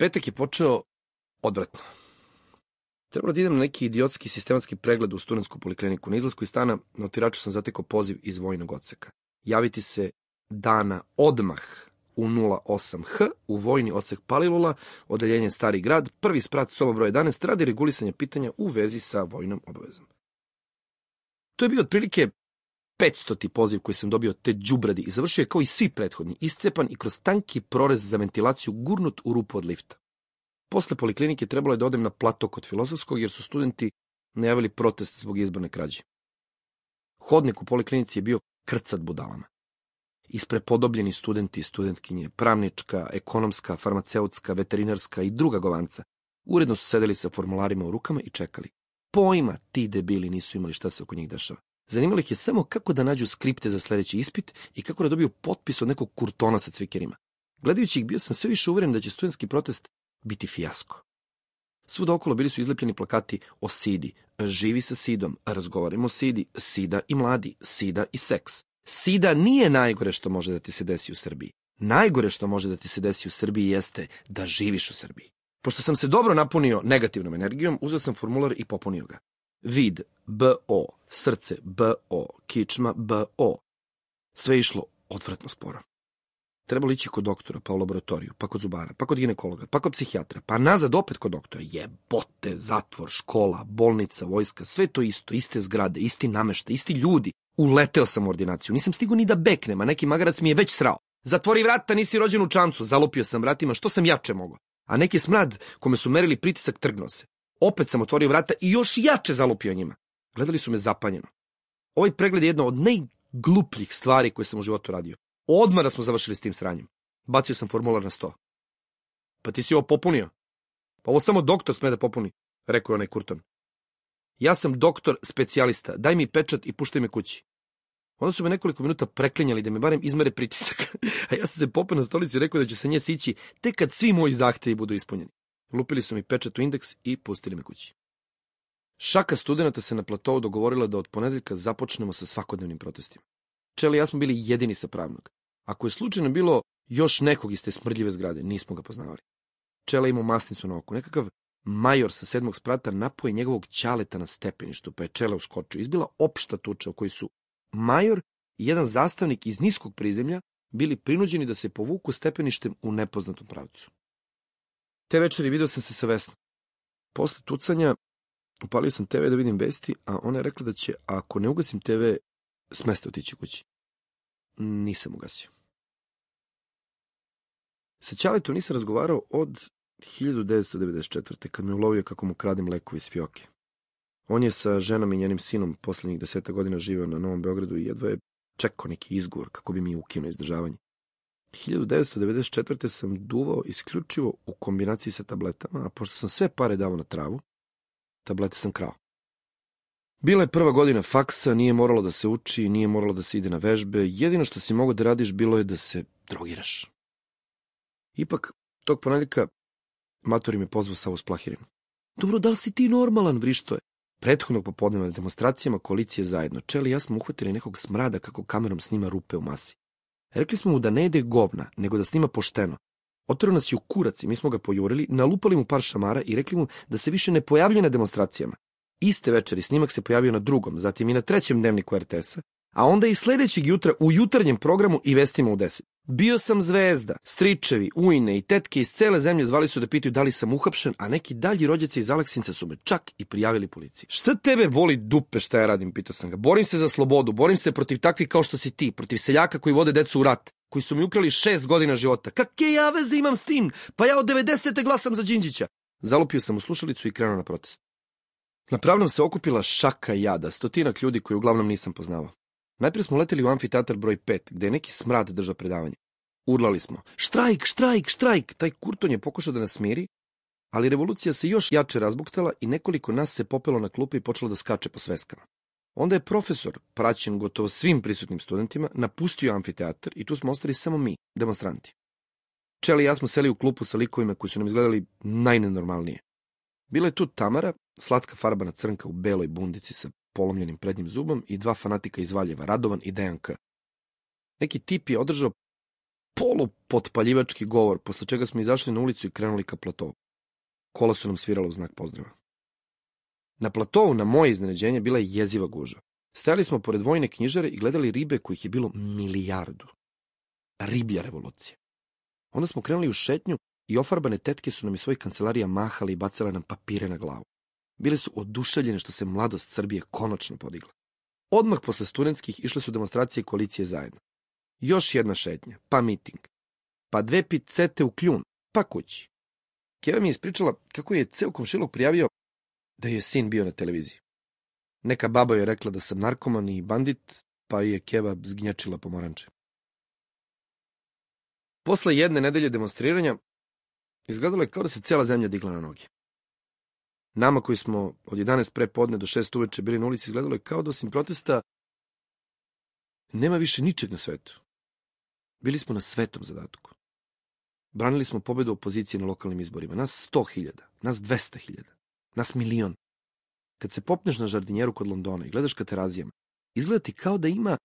Petak je počeo odvratno. Trebalo da idem na neki idiotski sistematski pregled u studentsku polikliniku. Na izlasku iz stana na otiraču sam zatekao poziv iz vojnog odseka. Javiti se dana odmah u 08H u vojni odsek Palilula, odeljenje Stari grad, prvi sprat soba broj 11 radi regulisanja pitanja u vezi sa vojnom obavezom. To je bio otprilike 500. poziv koji sam dobio te džubradi i završio je kao i svi prethodni, iscepan i kroz tanki prorez za ventilaciju gurnut u rupu od lifta. Posle poliklinike trebalo je da odem na plato kod filozofskog jer su studenti najavili protest zbog izborne krađe. Hodnik u poliklinici je bio krcat budalama. Isprepodobljeni studenti i studentkinje, pravnička, ekonomska, farmaceutska, veterinarska i druga govanca, uredno su sedeli sa formularima u rukama i čekali. Pojma ti debili nisu imali šta se oko njih dešava. Zanimalo ih je samo kako da nađu skripte za sledeći ispit i kako da dobiju potpis od nekog kurtona sa cvikerima. Gledajući ih bio sam sve više uveren da će studentski protest biti fijasko. Svuda okolo bili su izlepljeni plakati o Sidi, živi sa Sidom, razgovarimo o Sidi, Sida i mladi, Sida i seks. Sida nije najgore što može da ti se desi u Srbiji. Najgore što može da ti se desi u Srbiji jeste da živiš u Srbiji. Pošto sam se dobro napunio negativnom energijom, uzeo sam formular i popunio ga. Vid, BO, srce, BO, kičma, BO. Sve išlo odvratno sporo. Trebalo ići kod doktora, pa u laboratoriju, pa kod zubara, pa kod ginekologa, pa kod psihijatra, pa nazad opet kod doktora. Jebote, zatvor, škola, bolnica, vojska, sve to isto, iste zgrade, isti namešta, isti ljudi. Uleteo sam u ordinaciju, nisam stigo ni da beknem, a neki magarac mi je već srao. Zatvori vrata, nisi rođen u čamcu, zalupio sam vratima, što sam jače mogao. A neki smrad, kome su merili pritisak, trgnuo se. Opet sam otvorio vrata i još jače zalupio njima. Gledali su me zapanjeno. Ovaj pregled je jedna od najglupljih stvari koje sam u životu radio. Odmah da smo završili s tim sranjem. Bacio sam formular na sto. Pa ti si ovo popunio. Pa ovo samo doktor sme da popuni, rekao je onaj Kurton. Ja sam doktor specijalista, daj mi pečat i puštaj me kući. Onda su me nekoliko minuta preklinjali da mi barem izmere pritisak, a ja sam se popeo na stolici i rekao da će sa nje sići tek kad svi moji zahtevi budu ispunjeni. Lupili su mi pečat u indeks i pustili me kući. Šaka studenta se na platovu dogovorila da od ponedeljka započnemo sa svakodnevnim protestima. Čeli ja smo bili jedini sa pravnog. Ako je slučajno bilo još nekog iz te smrdljive zgrade, nismo ga poznavali. Čela imao masnicu na oku. Nekakav major sa sedmog sprata napoje njegovog ćaleta na stepeništu, pa je Čela uskočio. Izbila opšta tuča u kojoj su major i jedan zastavnik iz niskog prizemlja bili prinuđeni da se povuku stepeništem u nepoznatom pravcu. Te večeri video sam se sa Vesnom. Posle tucanja upalio sam TV da vidim vesti, a ona je rekla da će, ako ne ugasim TV, smeste otići kući. Nisam ugasio. Sa Ćaletom nisam razgovarao od 1994. kad me ulovio kako mu kradem lekovi iz fioke. On je sa ženom i njenim sinom poslednjih deseta godina živeo na Novom Beogradu i jedva je čekao neki izgovor kako bi mi ukinuo izdržavanje. 1994. sam duvao isključivo u kombinaciji sa tabletama, a pošto sam sve pare dao na travu, tablete sam krao. Bila je prva godina faksa, nije moralo da se uči, nije moralo da se ide na vežbe, jedino što si mogao da radiš bilo je da se drogiraš. Ipak, tog ponedljaka, matori me pozvao sa Splahirim. Dobro, da li si ti normalan, vrišto je? Prethodnog popodneva na demonstracijama koalicije zajedno, Čeli ja smo uhvatili nekog smrada kako kamerom snima rupe u masi. Rekli smo mu da ne jede govna, nego da snima pošteno. Otero nas je u kurac i mi smo ga pojurili, nalupali mu par šamara i rekli mu da se više ne pojavlja na demonstracijama. Iste večeri snimak se pojavio na drugom, zatim i na trećem dnevniku RTS-a, a onda i sledećeg jutra u jutarnjem programu i vestima u 10. Bio sam zvezda, stričevi, ujne i tetke iz cele zemlje zvali su da pitaju da li sam uhapšen, a neki dalji rođaci iz Aleksinca su me čak i prijavili policiji. Šta tebe boli dupe šta ja radim, pitao sam ga. Borim se za slobodu, borim se protiv takvih kao što si ti, protiv seljaka koji vode decu u rat, koji su mi ukrali šest godina života. Kakve ja veze imam s tim? Pa ja od 90. glasam za Đinđića. Zalupio sam u slušalicu i krenuo na protest. Na pravnom se okupila šaka jada, stotinak ljudi koji uglavnom nisam poznavao. Najprije smo leteli u amfiteatar broj 5, gde je neki smrad držao predavanje. Urlali smo, štrajk, štrajk, štrajk, taj Kurton je pokušao da nas smiri, ali revolucija se još jače razbuktala i nekoliko nas se popelo na klupe i počelo da skače po sveskama. Onda je profesor, praćen gotovo svim prisutnim studentima, napustio amfiteatar i tu smo ostali samo mi, demonstranti. Čeli i ja smo seli u klupu sa likovima koji su nam izgledali najnenormalnije. Bila je tu Tamara, slatka farbana crnka u beloj bundici sa polomljenim prednjim zubom i dva fanatika iz Valjeva, Radovan i Dejan K. Neki tip je održao polupotpaljivački govor, posle čega smo izašli na ulicu i krenuli ka platovu. Kola su nam svirala u znak pozdrava. Na platovu, na moje iznenađenje, bila je jeziva guža. Stajali smo pored vojne knjižare i gledali ribe kojih je bilo milijardu. Riblja revolucija. Onda smo krenuli u šetnju i ofarbane tetke su nam iz svojih kancelarija mahali i bacale nam papire na glavu. Bile su oduševljene što se mladost Srbije konačno podigla. Odmah posle studentskih išle su demonstracije koalicije zajedno. Još jedna šetnja, pa miting. Pa dve picete u kljun, pa kući. Keva mi je ispričala kako je ceo komšilog prijavio da je sin bio na televiziji. Neka baba je rekla da sam narkoman i bandit, pa je Keva zgnjačila pomoranče. Posle jedne nedelje demonstriranja, izgledalo je kao da se cijela zemlja digla na noge. Nama koji smo od 11 pre podne do 6 uveče bili na ulici, izgledalo je kao da osim protesta nema više ničeg na svetu. Bili smo na svetom zadatku. Branili smo pobedu opozicije na lokalnim izborima. Nas 100.000, nas 200.000, nas milion. Kad se popneš na žardinjeru kod Londona i gledaš ka terazijama, izgleda ti kao da ima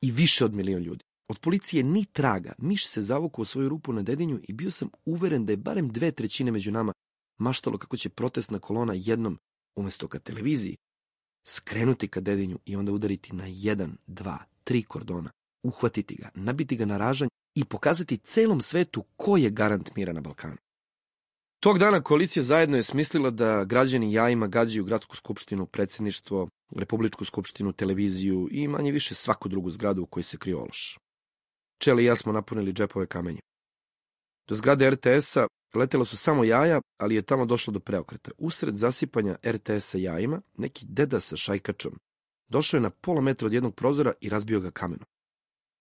i više od milion ljudi. Od policije ni traga, miš se zavukao u svoju rupu na dedinju i bio sam uveren da je barem dve trećine među nama maštalo kako će protestna kolona jednom, umesto ka televiziji, skrenuti ka dedinju i onda udariti na jedan, dva, tri kordona, uhvatiti ga, nabiti ga na ražanj i pokazati celom svetu ko je garant mira na Balkanu. Tog dana koalicija zajedno je smislila da građani jajima gađaju gradsku skupštinu, predsedništvo, republičku skupštinu, televiziju i manje više svaku drugu zgradu u kojoj se krije ološ. Čeli i ja smo napunili džepove kamenje. Do zgrade RTS-a letelo su samo jaja, ali je tamo došlo do preokreta. Usred zasipanja RTS-a jajima, neki deda sa šajkačom došao je na pola metra od jednog prozora i razbio ga kamenom.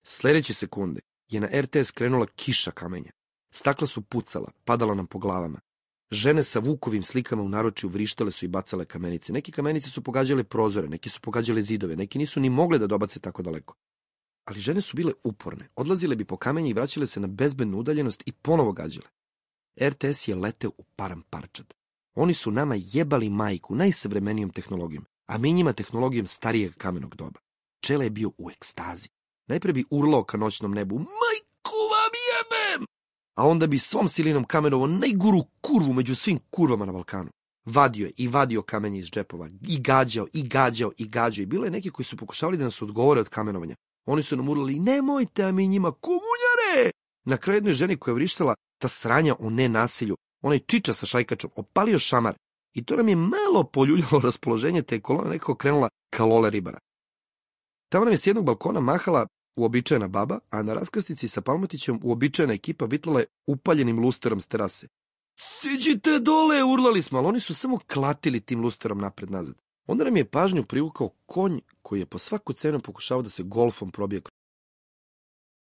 Sledeće sekunde je na RTS krenula kiša kamenja. Stakla su pucala, padala nam po glavama. Žene sa Vukovim slikama u naročju vrištale su i bacale kamenice. Neki kamenice su pogađale prozore, neki su pogađale zidove, neki nisu ni mogle da dobace tako daleko. Ali žene su bile uporne, odlazile bi po kamenje i vraćale se na bezbednu udaljenost i ponovo gađale. RTS je leteo u param parčad. Oni su nama jebali majku najsavremenijom tehnologijom, a mi njima tehnologijom starijeg kamenog doba. Čele je bio u ekstazi. Najpre bi urlao ka noćnom nebu, jebem! A onda bi svom silinom kamenovo najguru kurvu među svim kurvama na Balkanu. Vadio je i vadio kamenje iz džepova, i gađao, i gađao, i gađao. I bilo je neki koji su pokušavali da nas odgovore od kamenovanja. Oni su nam urlali, nemojte, a mi njima, komunjare! Na kraju jednoj ženi koja je vrištala ta sranja o nenasilju, onaj čiča sa šajkačom, opalio šamar i to nam je malo poljuljalo raspoloženje, te je kolona nekako krenula ka lole ribara. Tamo nam je s jednog balkona mahala uobičajena baba, a na raskrsnici sa Palmotićem uobičajena ekipa vitlala je upaljenim lusterom s terase. Siđite dole, urlali smo, ali oni su samo klatili tim lusterom napred-nazad. Onda nam je pažnju privukao konj koji je po svaku cenu pokušao da se golfom probije